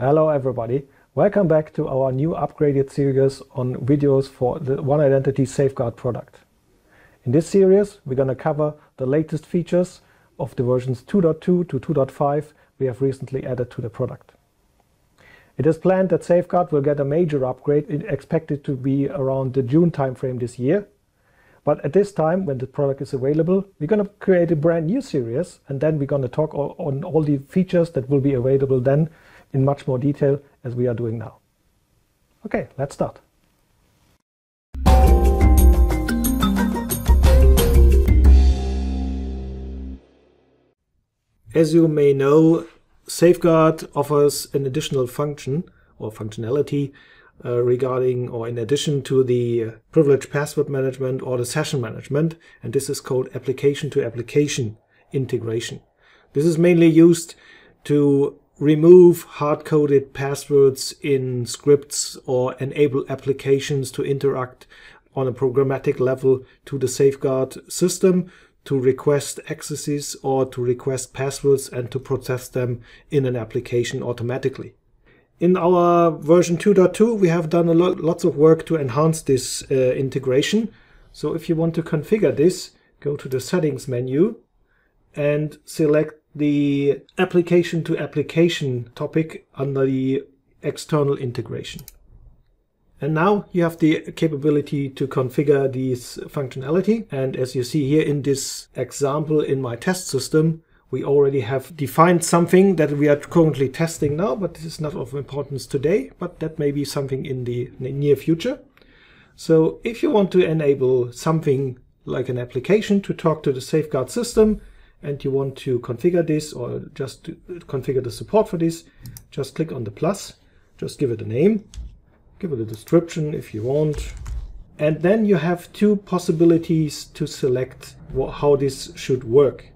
Hello everybody. Welcome back to our new upgraded series on videos for the One Identity Safeguard product. In this series, we're going to cover the latest features of the versions 2.2 to 2.5 we have recently added to the product. It is planned that Safeguard will get a major upgrade expected to be around the June timeframe this year. But at this time, when the product is available, we're going to create a brand new series and then we're going to talk on all the features that will be available then in much more detail as we are doing now. Okay, let's start. As you may know, Safeguard offers an additional function or functionality uh, regarding or in addition to the privileged password management or the session management, and this is called application to application integration. This is mainly used to remove hard-coded passwords in scripts or enable applications to interact on a programmatic level to the safeguard system to request accesses or to request passwords and to process them in an application automatically. In our version 2.2 we have done a lot lots of work to enhance this uh, integration. So if you want to configure this, go to the settings menu and select the application to application topic under the external integration. And now you have the capability to configure this functionality. And as you see here in this example in my test system, we already have defined something that we are currently testing now, but this is not of importance today, but that may be something in the near future. So if you want to enable something like an application to talk to the safeguard system, and you want to configure this or just configure the support for this, just click on the plus, just give it a name, give it a description if you want. And then you have two possibilities to select how this should work.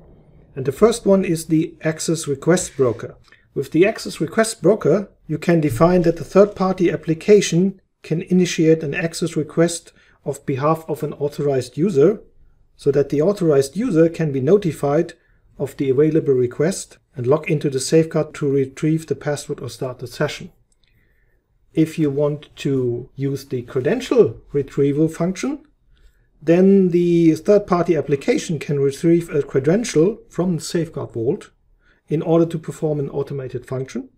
And the first one is the access request broker. With the access request broker, you can define that the third-party application can initiate an access request of behalf of an authorized user so that the authorized user can be notified of the available request and log into the safeguard to retrieve the password or start the session. If you want to use the credential retrieval function, then the third-party application can retrieve a credential from the safeguard vault in order to perform an automated function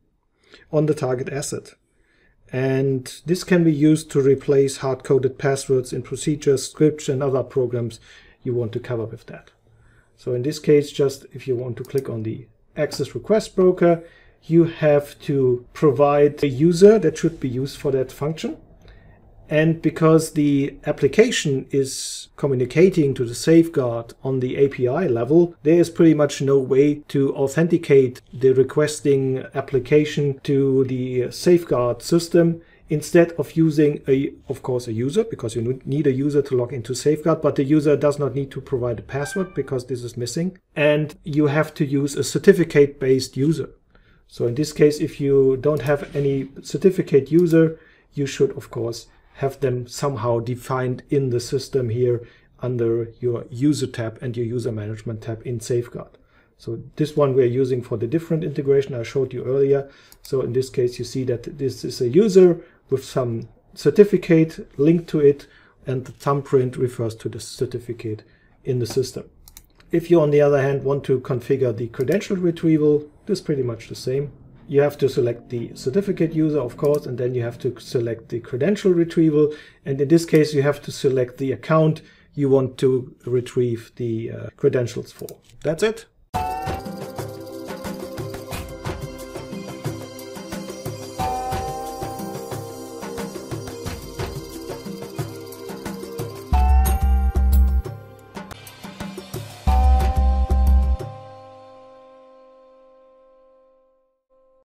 on the target asset. And this can be used to replace hard-coded passwords in procedures, scripts, and other programs you want to cover with that. So in this case, just if you want to click on the access request broker, you have to provide a user that should be used for that function. And because the application is communicating to the safeguard on the API level, there is pretty much no way to authenticate the requesting application to the safeguard system instead of using a of course a user because you need a user to log into safeguard but the user does not need to provide a password because this is missing. And you have to use a certificate based user. So in this case if you don't have any certificate user you should of course have them somehow defined in the system here under your user tab and your user management tab in safeguard. So this one we're using for the different integration I showed you earlier. So in this case, you see that this is a user with some certificate linked to it and the thumbprint refers to the certificate in the system. If you, on the other hand, want to configure the credential retrieval, this is pretty much the same. You have to select the certificate user, of course, and then you have to select the credential retrieval. And in this case, you have to select the account you want to retrieve the uh, credentials for. That's it.